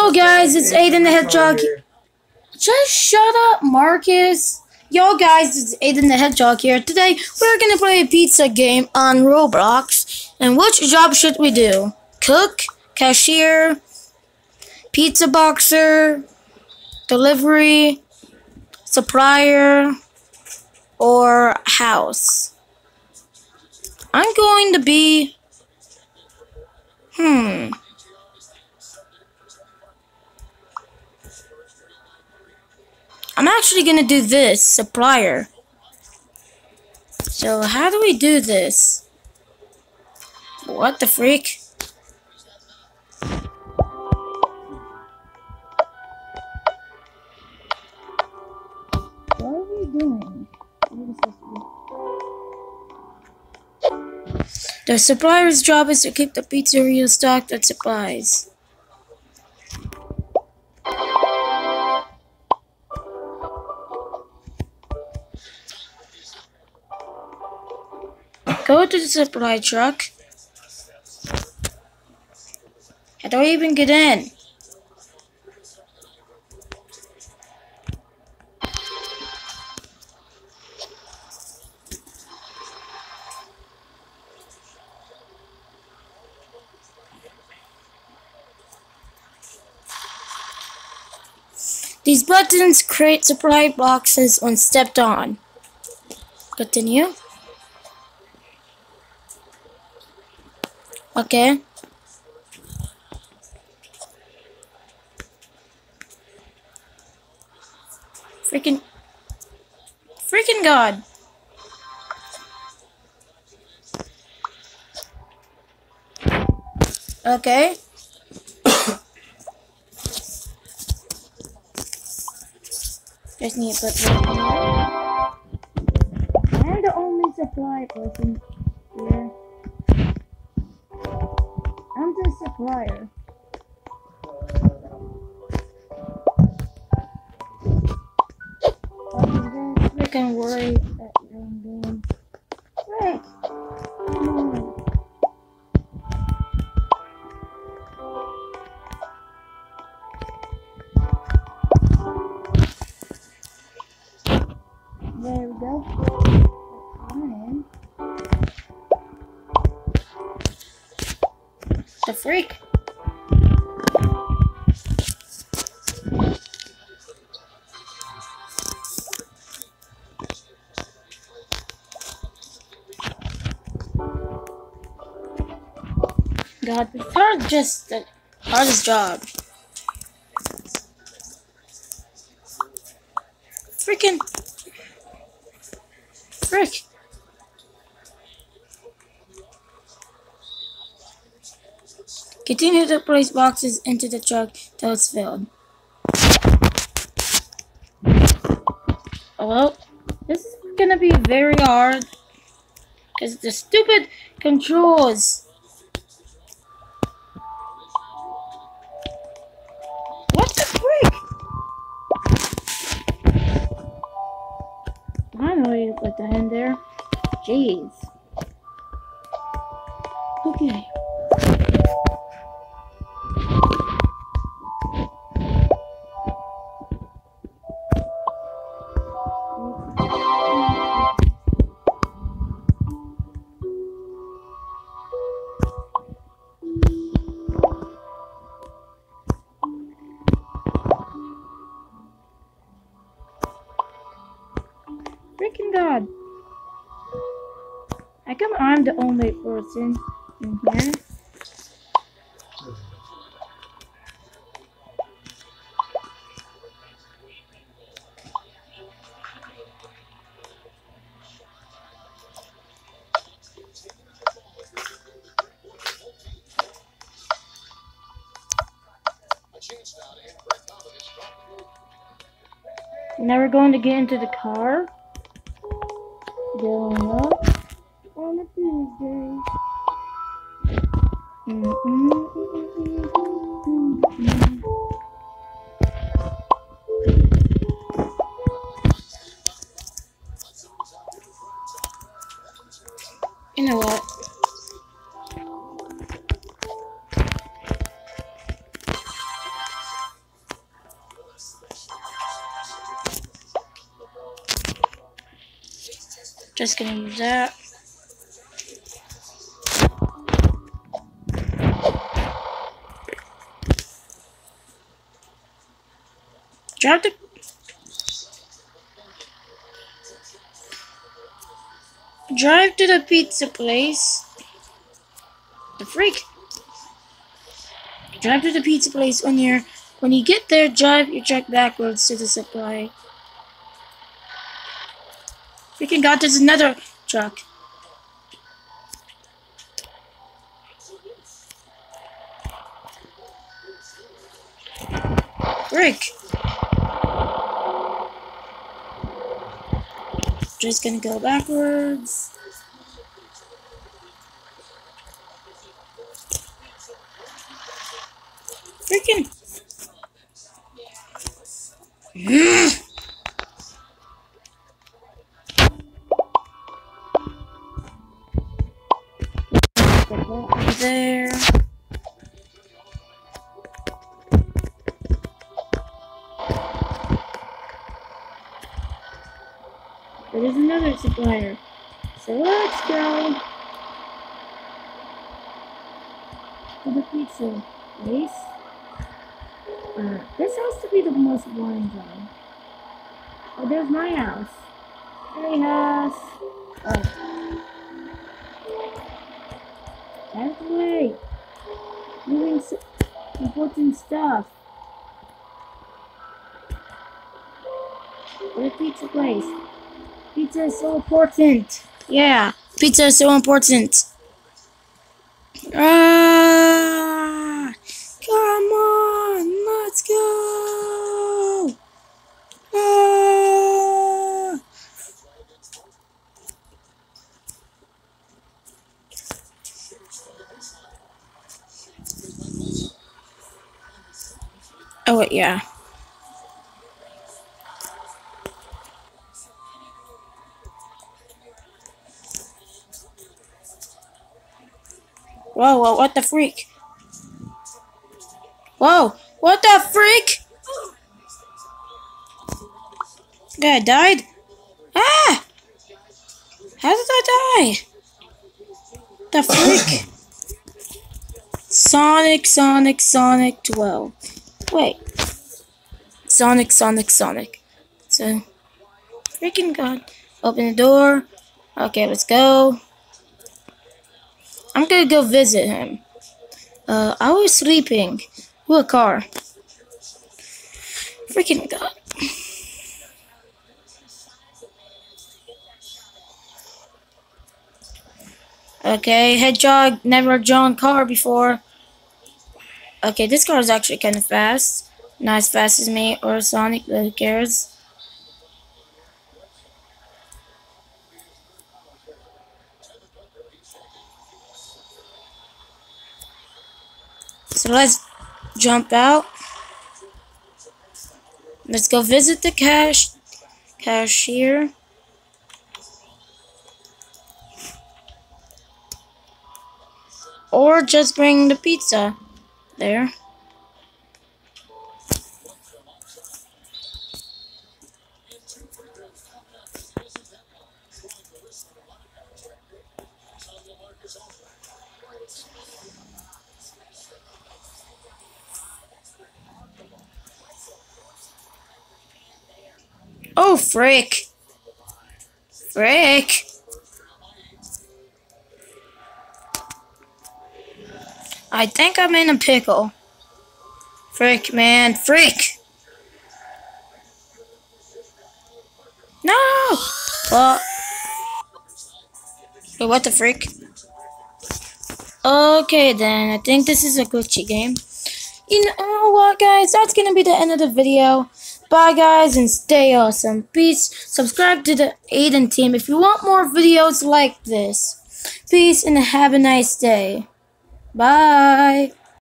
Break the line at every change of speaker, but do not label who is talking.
Yo guys, it's Aiden the Hedgehog. Just shut up, Marcus. Yo guys, it's Aiden the Hedgehog here. Today, we're gonna play a pizza game on Roblox. And which job should we do? Cook, cashier, pizza boxer, delivery, supplier, or house? I'm going to be... Hmm... I'm actually gonna do this, supplier. So how do we do this? What the freak? What are we doing? The supplier's job is to keep the pizzeria stocked with supplies. To the supply truck. How do I even get in? These buttons create supply boxes when stepped on. Continue. Okay. Freaking. Freaking God. Okay. Just need to put I'm the only supply person here. I'm the supplier. I'm just freaking worried freak. God, is just the hardest job. Freaking. Frick. Continue to place boxes into the truck till it's filled. Oh, well, this is gonna be very hard. Because the stupid controls. What the frick? I know you put that in there. Jeez. Okay. I'm the only person in here? Now we're going to get into the car. Going up on a Tuesday. Mm-hmm. You know what? Just gonna use that. Drive the Drive to the pizza place. The freak. Drive to the pizza place when you're when you get there, drive your truck backwards to the supply. Freaking god, there's another truck. Frick. Just gonna go backwards. Freaking. So let's go to the pizza place. Uh, this has to be the most boring job. Oh, there's my house. Hey, house. Oh. That's the way. Doing important stuff. The pizza place. Pizza is so important. Yeah, pizza is so important. Ah, come on, let's go. Ah. Oh, yeah. Whoa, whoa, what the freak? Whoa, what the freak? Guy died? Ah! How did I die? The freak? Sonic, Sonic, Sonic 12. Wait. Sonic, Sonic, Sonic. So, freaking god. Open the door. Okay, let's go. I'm gonna go visit him. Uh, I was sleeping. What car? Freaking god. Okay, Hedgehog never drawn car before. Okay, this car is actually kind of fast. Not as fast as me or Sonic, but who cares? So let's jump out. Let's go visit the cash cashier. Or just bring the pizza there. Oh, frick. Frick. I think I'm in a pickle. Frick, man. Frick. No! Well. What the frick? Okay, then. I think this is a glitchy game. You know what, guys? That's gonna be the end of the video. Bye, guys, and stay awesome. Peace. Subscribe to the Aiden team if you want more videos like this. Peace, and have a nice day. Bye.